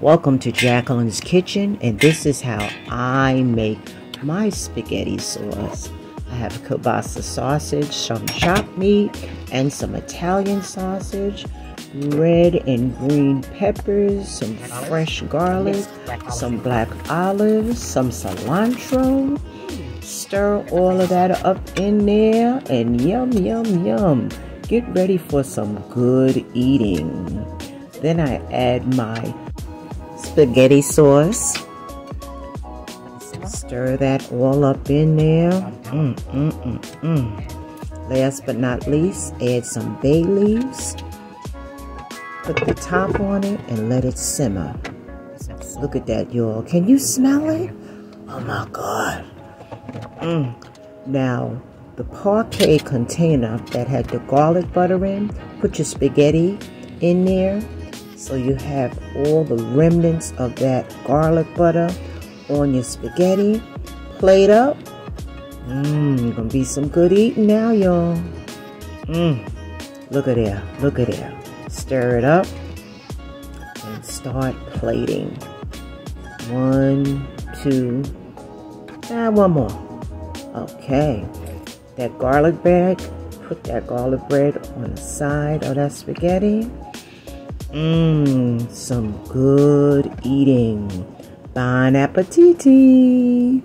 Welcome to Jacqueline's Kitchen, and this is how I make my spaghetti sauce. I have a kielbasa sausage, some chopped meat, and some Italian sausage, red and green peppers, some fresh garlic, some black olives, some cilantro. Stir all of that up in there, and yum, yum, yum. Get ready for some good eating. Then I add my spaghetti sauce. Stir that all up in there. Mm, mm, mm, mm. Last but not least, add some bay leaves. Put the top on it and let it simmer. Look at that, y'all. Can you smell it? Oh my God. Mm. Now, the Parkay container that had the garlic butter in, put your spaghetti in there so you have all the remnants of that garlic butter on your spaghetti. Plate up. Mmm, gonna be some good eating now, y'all. Mmm, look at there, look at there. Stir it up and start plating. One, two, and one more. Okay, that garlic bread, put that garlic bread on the side of that spaghetti. Mmm, some good eating. Bon appetit!